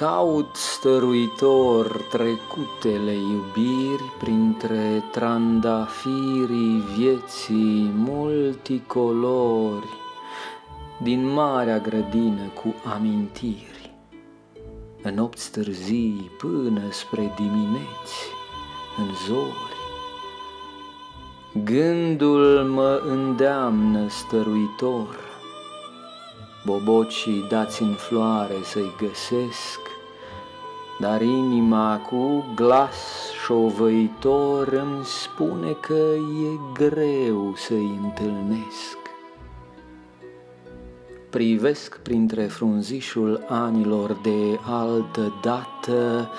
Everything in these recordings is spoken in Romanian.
Caut stăruitor trecutele iubiri printre trandafirii vieții multicolori din marea grădină cu amintiri, în nopți târzii până spre dimineți, în zori. Gândul mă îndeamnă stăruitor, bobocii dați în floare să-i găsesc, dar inima cu glas șovăitor îmi spune că e greu să-i întâlnesc. Privesc printre frunzișul anilor de altă dată,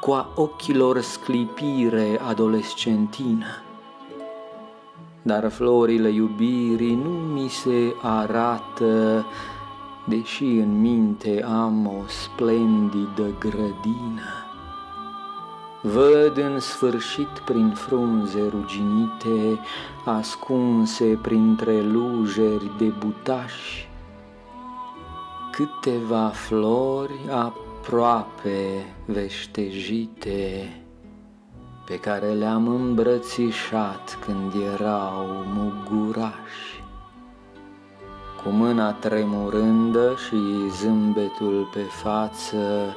cu a ochilor sclipire adolescentină. Dar florile iubirii nu mi se arată, deși în minte am o splendidă grădină. Văd în sfârșit prin frunze ruginite, ascunse printre lujeri de butași, câteva flori aproape veștejite, pe care le-am îmbrățișat când erau mugurași. Cu mâna tremurândă și zâmbetul pe față,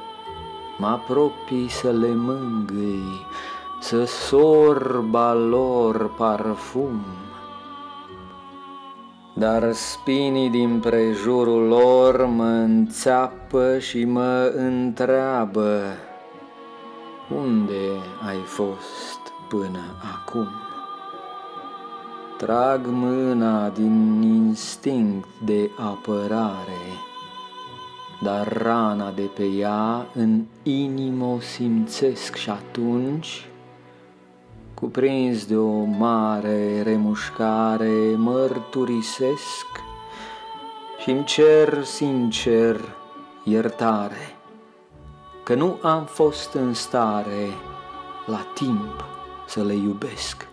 mă apropii să le mângâi, să sorba lor parfum. Dar spinii din prejurul lor mă înțeapă și mă întreabă, Unde ai fost până acum? Trag mâna din instinct de apărare, dar rana de pe ea în inimă o simțesc și atunci, cuprins de o mare remușcare, mărturisesc și îmi cer sincer iertare, că nu am fost în stare la timp să le iubesc.